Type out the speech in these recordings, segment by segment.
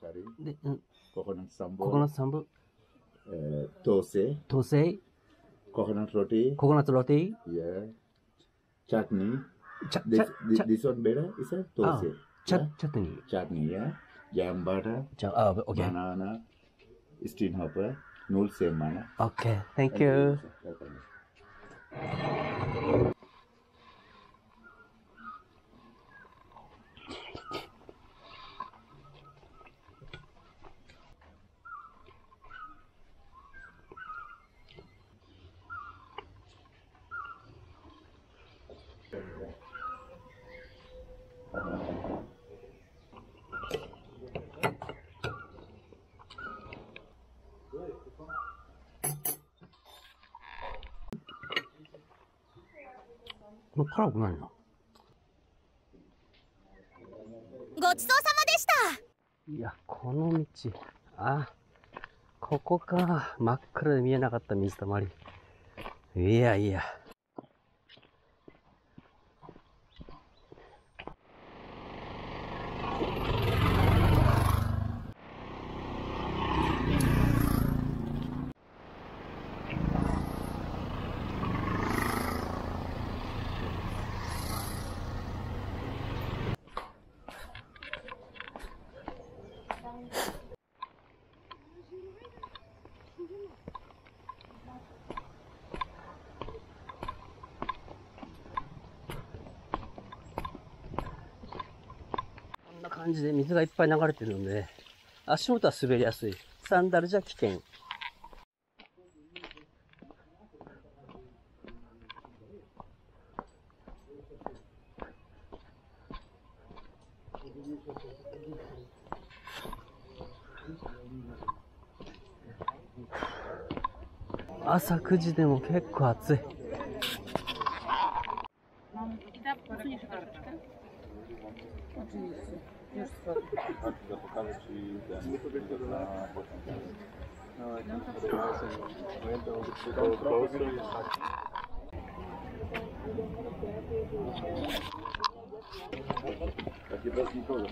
curry, the, uh, coconut sambal, coconut sambal, uh, tose, tose, coconut roti, coconut roti, yeah, chutney. Ch this, this, this one better is a tose. Oh, ch yeah? Chutney. Chutney, yeah. Jam butter, Jam, oh, okay. banana, steam hopper, noodles same manner. Okay, thank and you. Welcome. これ辛くないなごちそうさまでしたいやこの道あここか真っ暗で見えなかった水たまりいやいやな感じで水がいっぱい流れてるので、足元は滑りやすい。サンダルじゃ危険。朝9時でも結構暑い。Oczywiście. Już Chodź, to pokażę Ci ten widok na pociąg. No, jak to podobało się, pamiętam, że przyjechał w Polsce. Takie bez nikogo.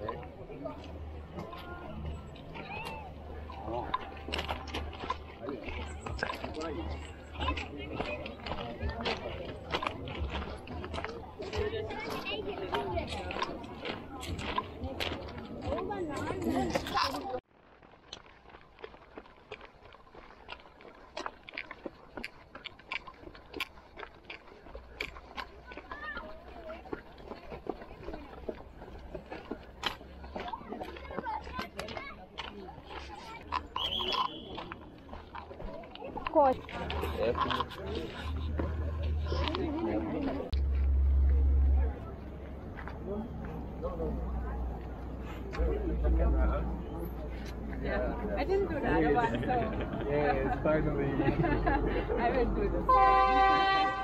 Thank you. Yeah, I didn't do that one, so. yes, finally. I will do this.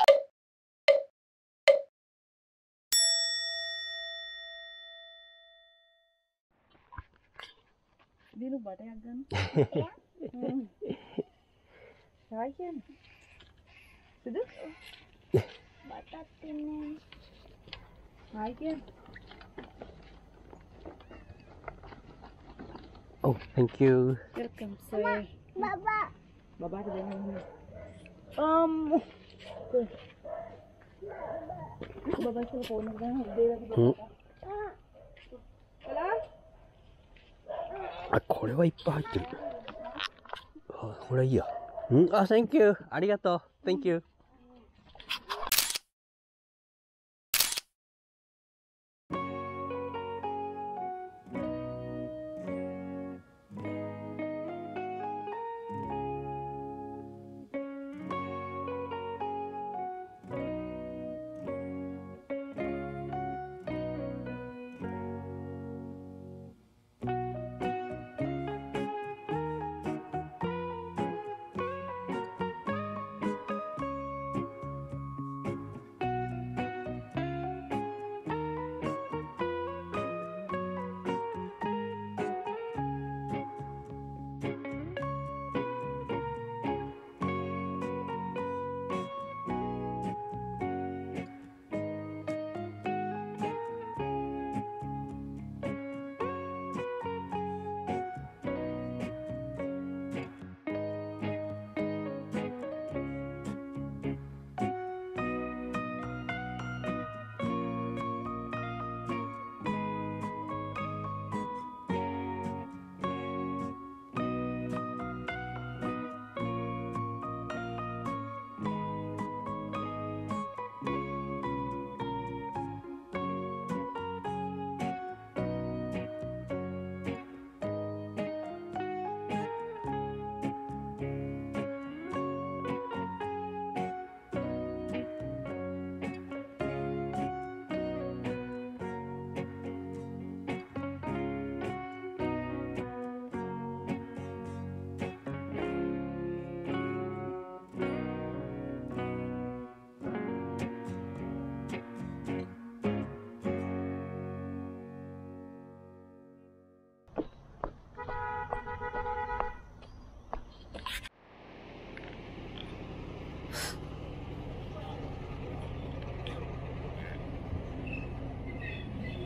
luba reagăn ừ. Rồi chứ Sự đức Bà tắt tên chứ Oh, thank you. Welcome, sir. Baba. Baba to the Um. Baba, sir, phone. Baba, これはいっぱい入ってる。あ、これはいいや。うんあ、センキュー。ありがとうセンキュー。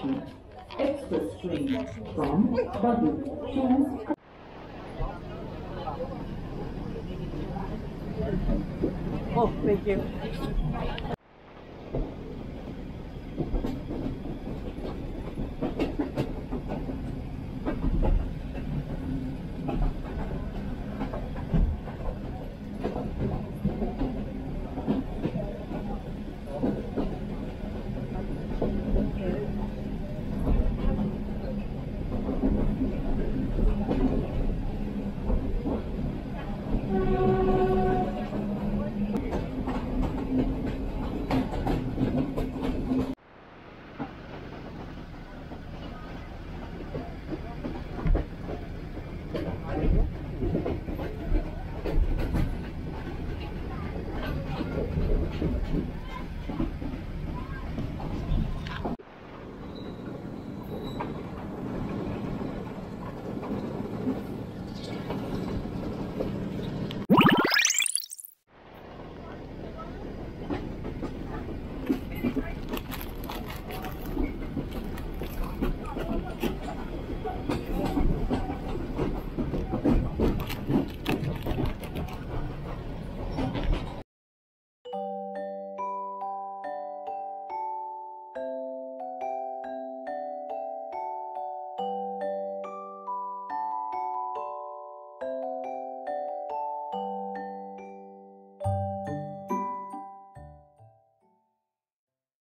station. Express train from Badu to... Oh, thank you. ハハハハ